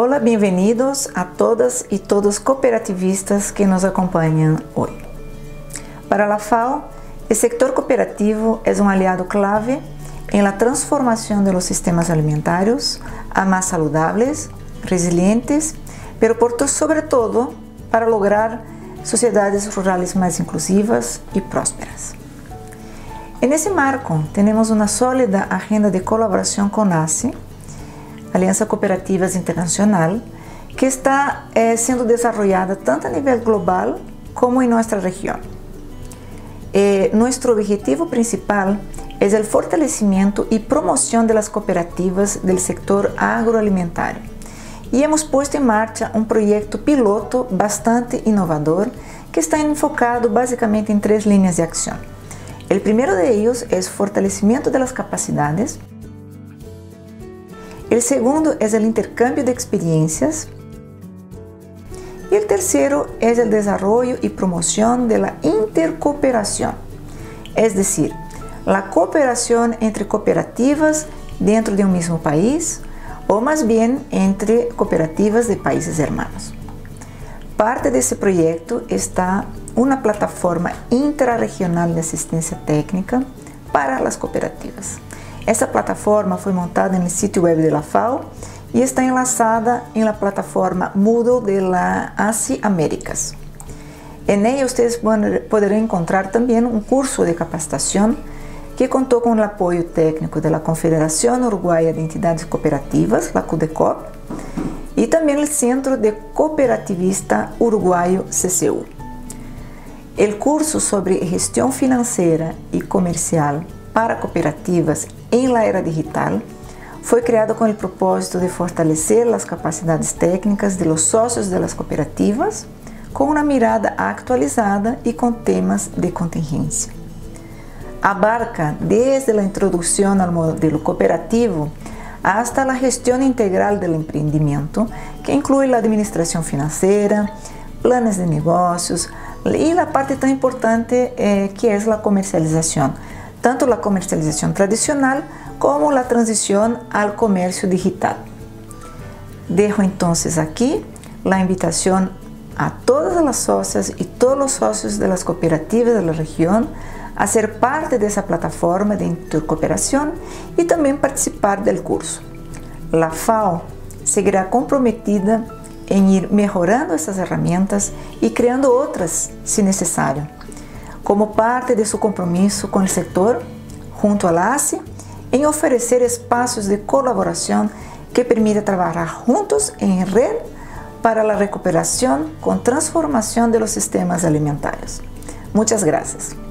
Hola, bienvenidos a todas y todos cooperativistas que nos acompañan hoy. Para la FAO, el sector cooperativo es un aliado clave en la transformación de los sistemas alimentarios a más saludables, resilientes, pero por sobre todo para lograr sociedades rurales más inclusivas y prósperas. En ese marco, tenemos una sólida agenda de colaboración con ACE, Aliança Cooperativas Internacional, que está eh, sendo desarrollada tanto a nível global como em nossa região. Eh, nosso objetivo principal é o fortalecimento e promoção das cooperativas do setor agroalimentar. E hemos posto em marcha um projeto piloto bastante inovador que está enfocado basicamente em três linhas de ação. O primeiro de ellos é o fortalecimento das capacidades, o segundo é o intercâmbio de experiências. E o terceiro é o desenvolvimento e promoção da intercooperação, é decir, a cooperação entre cooperativas dentro de um mesmo país ou mais bem entre cooperativas de países hermanos. Parte desse projeto está uma plataforma intrarregional de assistência técnica para as cooperativas. Essa plataforma foi montada no sítio web da FAO e está enlaçada em la plataforma Moodle de la ASI Américas. En ella ustedes poderão encontrar também um curso de capacitação que contou com o apoio técnico da Confederação Uruguaia de Entidades Cooperativas, la CUDECOP, e também o Centro de Cooperativista Uruguaio, CCU. O curso sobre gestão financeira e comercial para cooperativas em la era digital foi criado com o propósito de fortalecer as capacidades técnicas de los sócios de las cooperativas com uma mirada atualizada e com temas de contingência. Abarca desde a introdução ao modelo cooperativo hasta a gestão integral do empreendimento, que inclui a administração financeira, planos de negócios e a parte tão importante eh, que é a comercialização tanto la comercialización tradicional como la transición al comercio digital. Dejo entonces aquí la invitación a todas las socias y todos los socios de las cooperativas de la región a ser parte de esa plataforma de intercooperación y también participar del curso. La FAO seguirá comprometida en ir mejorando esas herramientas y creando otras si necesario como parte de seu compromisso com o setor, junto à LACE, em oferecer espaços de colaboração que permitam trabalhar juntos em rede para a recuperação com transformação de los sistemas alimentários. Muitas graças.